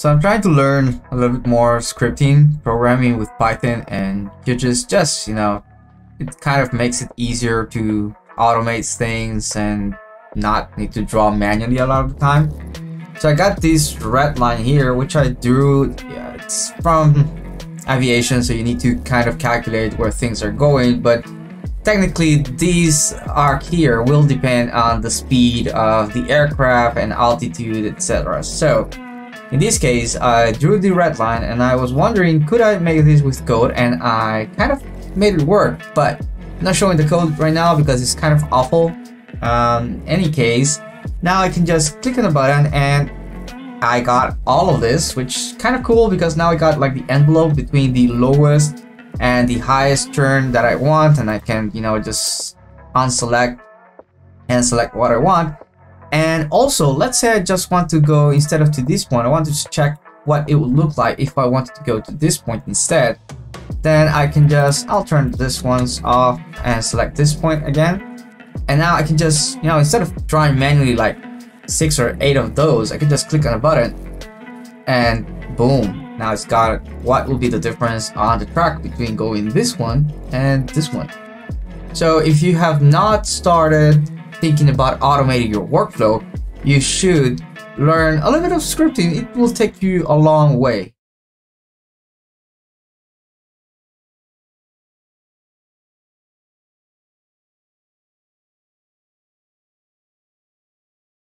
So I'm trying to learn a little bit more scripting, programming with Python and QGIS just, just you know, it kind of makes it easier to automate things and not need to draw manually a lot of the time. So I got this red line here, which I drew, yeah, it's from aviation, so you need to kind of calculate where things are going, but technically these arc here will depend on the speed of the aircraft and altitude, etc. So in this case, I drew the red line and I was wondering, could I make this with code? And I kind of made it work, but I'm not showing the code right now because it's kind of awful. Um, any case, now I can just click on the button and I got all of this, which is kind of cool because now I got like the envelope between the lowest and the highest turn that I want and I can, you know, just unselect and select what I want. And also, let's say I just want to go instead of to this point, I want to check what it would look like if I wanted to go to this point instead. Then I can just, I'll turn this ones off and select this point again. And now I can just, you know, instead of drawing manually like six or eight of those, I can just click on a button and boom. Now it's got what will be the difference on the track between going this one and this one. So if you have not started thinking about automating your workflow, you should learn a little bit of scripting. It will take you a long way.